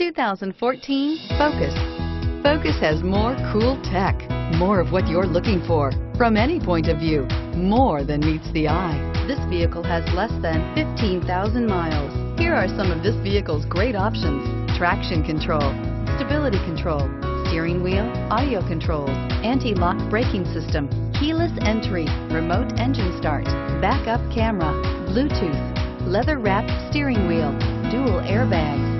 2014 Focus. Focus has more cool tech, more of what you're looking for. From any point of view, more than meets the eye. This vehicle has less than 15,000 miles. Here are some of this vehicle's great options. Traction control, stability control, steering wheel, audio controls, anti-lock braking system, keyless entry, remote engine start, backup camera, Bluetooth, leather-wrapped steering wheel, dual airbags.